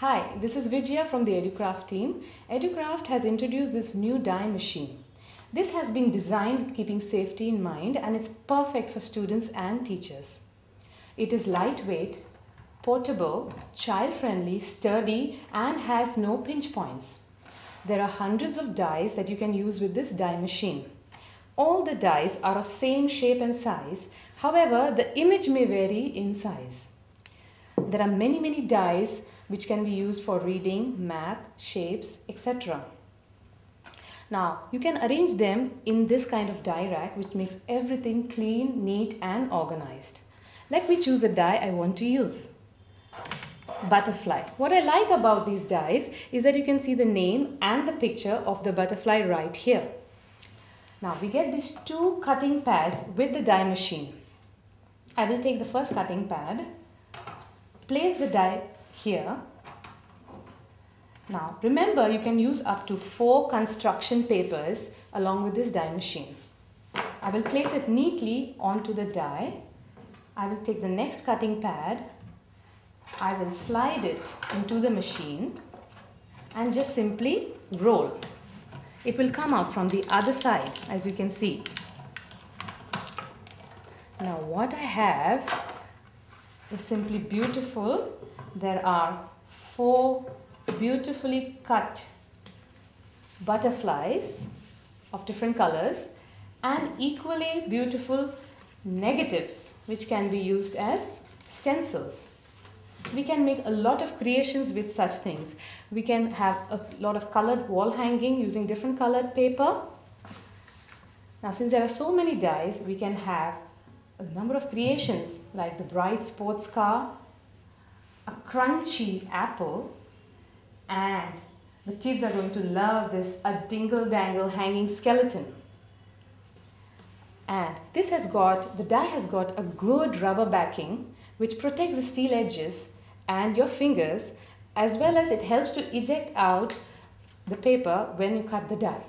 Hi, this is Vijaya from the EduCraft team. EduCraft has introduced this new die machine. This has been designed keeping safety in mind and it's perfect for students and teachers. It is lightweight, portable, child-friendly, sturdy and has no pinch points. There are hundreds of dies that you can use with this die machine. All the dies are of same shape and size, however the image may vary in size. There are many many dies which can be used for reading, math, shapes, etc. Now, you can arrange them in this kind of die rack which makes everything clean, neat and organized. Let me choose a die I want to use. Butterfly. What I like about these dies is that you can see the name and the picture of the butterfly right here. Now we get these two cutting pads with the die machine. I will take the first cutting pad, place the die here. Now remember you can use up to four construction papers along with this die machine. I will place it neatly onto the die. I will take the next cutting pad. I will slide it into the machine and just simply roll. It will come out from the other side as you can see. Now what I have is simply beautiful. There are four beautifully cut butterflies of different colors and equally beautiful negatives which can be used as stencils. We can make a lot of creations with such things. We can have a lot of colored wall hanging using different colored paper. Now since there are so many dies, we can have a number of creations like the bright sports car, crunchy apple, and the kids are going to love this a dingle dangle hanging skeleton. And this has got, the die has got a good rubber backing which protects the steel edges and your fingers as well as it helps to eject out the paper when you cut the die.